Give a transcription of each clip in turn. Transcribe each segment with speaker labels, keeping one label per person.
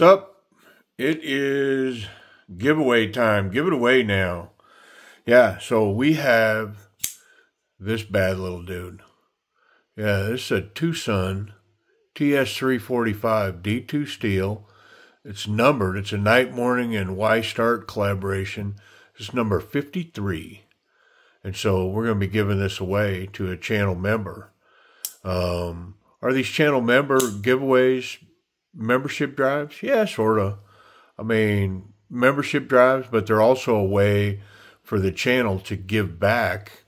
Speaker 1: Up? It is giveaway time. Give it away now. Yeah, so we have this bad little dude. Yeah, this is a Twosun TS345 D2 steel. It's numbered. It's a night, morning, and Y Start collaboration. It's number 53. And so we're going to be giving this away to a channel member. Um, are these channel member giveaways membership drives? Yeah, sort of. I mean, membership drives, but they're also a way for the channel to give back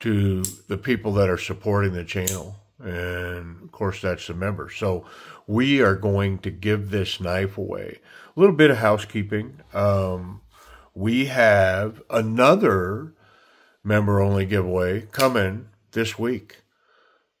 Speaker 1: to the people that are supporting the channel. And of course, that's the members. So we are going to give this knife away. A little bit of housekeeping. Um, we have another member only giveaway coming this week.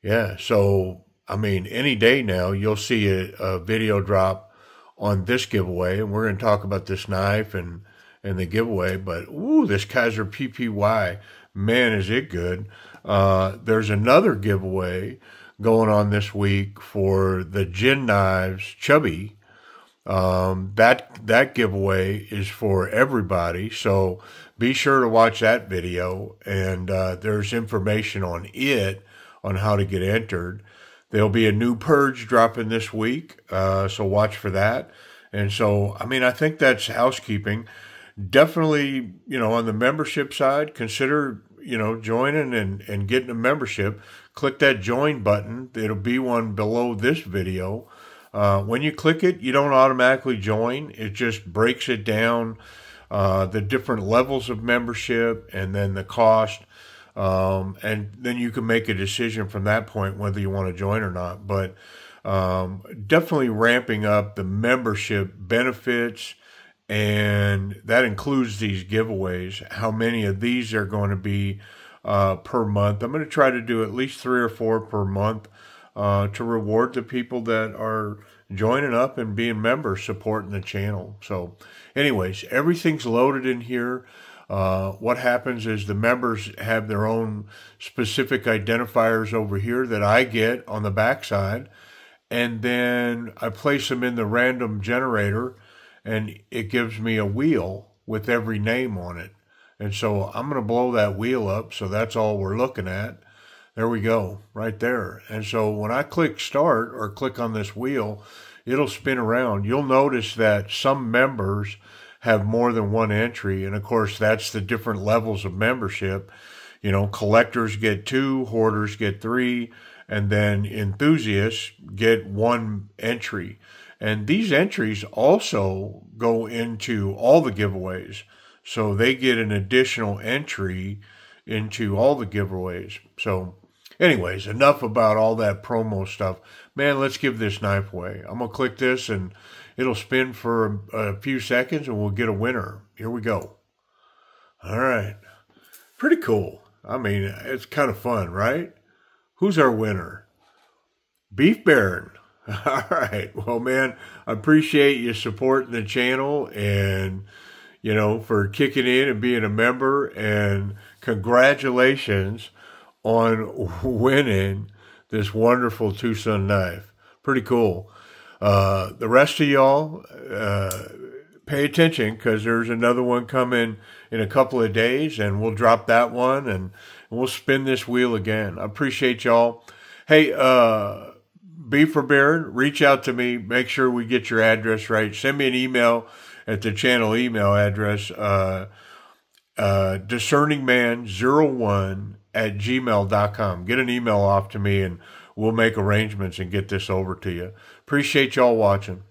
Speaker 1: Yeah. So I mean, any day now, you'll see a, a video drop on this giveaway, and we're going to talk about this knife and and the giveaway. But ooh, this Kizer PPY, man, is it good! Uh, there's another giveaway going on this week for the Gin Knives Chubby. Um, that that giveaway is for everybody, so be sure to watch that video. And uh, there's information on it on how to get entered. There'll be a new purge dropping this week, uh, so watch for that. And so, I mean, I think that's housekeeping. Definitely, you know, on the membership side, consider, you know, joining and, and getting a membership. Click that join button. It'll be one below this video. Uh, when you click it, you don't automatically join. It just breaks it down, uh, the different levels of membership and then the cost. Um, and then you can make a decision from that point whether you want to join or not. But um, definitely ramping up the membership benefits, and that includes these giveaways. How many of these are going to be uh, per month? I'm going to try to do at least three or four per month uh, to reward the people that are joining up and being members, supporting the channel. So, anyways, everything's loaded in here. Uh, what happens is the members have their own specific identifiers over here that I get on the backside, and then I place them in the random generator, and it gives me a wheel with every name on it. And so I'm going to blow that wheel up, so that's all we're looking at. There we go, right there. And so when I click start or click on this wheel, it'll spin around. You'll notice that some members have more than one entry. And of course, that's the different levels of membership. You know, collectors get two, hoarders get three, and then enthusiasts get one entry. And these entries also go into all the giveaways. So they get an additional entry into all the giveaways. So, anyways, enough about all that promo stuff. Man, let's give this knife away. I'm going to click this and It'll spin for a, a few seconds and we'll get a winner. Here we go. All right. Pretty cool. I mean, it's kind of fun, right? Who's our winner? Beef Baron. All right. Well, man, I appreciate you supporting the channel and, you know, for kicking in and being a member. And congratulations on winning this wonderful Twosun knife. Pretty cool. Uh, the rest of y'all, uh, pay attention because there's another one coming in a couple of days, and we'll drop that one and we'll spin this wheel again. I appreciate y'all. Hey, uh, Beef Baron. Reach out to me. Make sure we get your address right. Send me an email at the channel email address, uh, uh, discerningman01 at gmail.com. Get an email off to me and we'll make arrangements and get this over to you. Appreciate y'all watching.